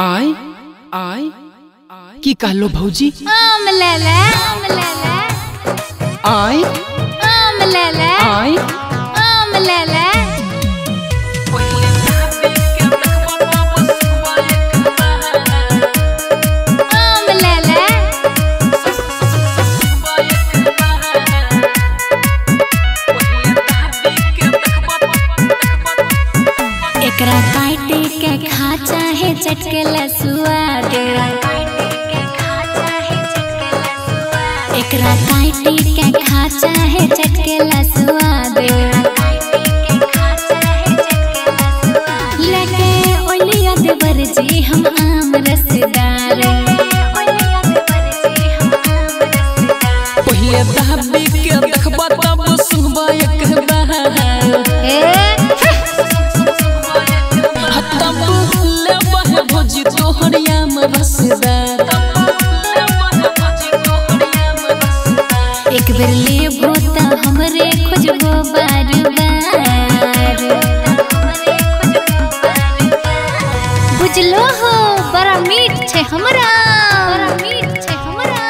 आय आय की कहलो भौजी? आम ले ले आम ले ले। आय आम ले ले। आय चाहे चटकला सुआद एकरा काटे के खा चाहे चटके लसुआ एक बेर लेबो त हमरे खोजबो बार बार। बुझलो हो बड़ा मीठ छै हमरा। बड़ा मीठ छै हमरा।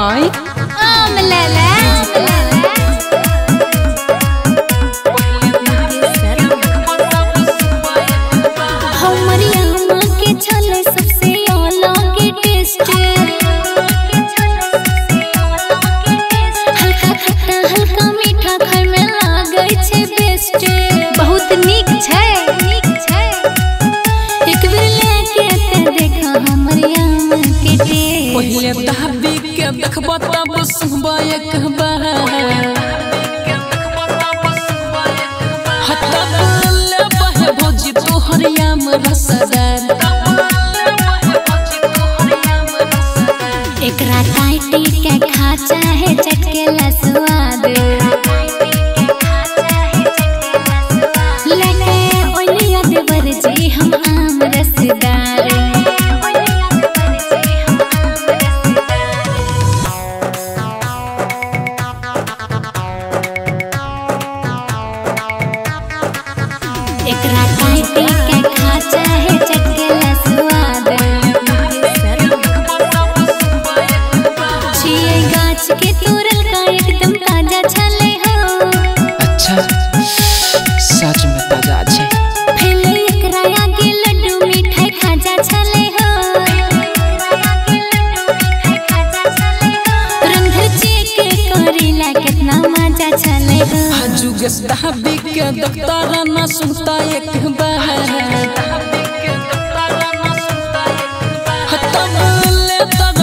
आय आम ले ले। पहिले तहबी के देखब तब सुबह एक बार। बोल लेबा है भौजी तोहरिया में रसदार। गाछ के तोरल का एकदम ताज़ा छले हो। अच्छा सच में ताज़ा छै फैले एकरा आगे लड्डू मिठाई खाजा छले हो। रंधर चेक करेला कितना मज़ा छले हो। हाजू गस के दफ्तर ना सुनता एक बार तब